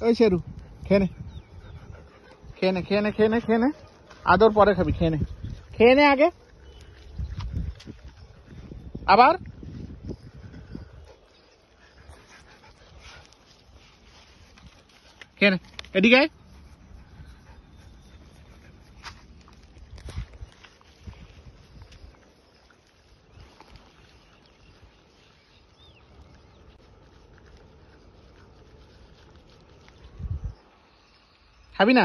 ওই শেরু, খেয়ে নে। খেয়ে নে খেয়ে নে খেয়ে নে খেয়ে নে। আদর পরে খাবি, খেয়ে নে। খেয়ে নে আগে। আবার? খেয়ে নে। এদিকে খাবি না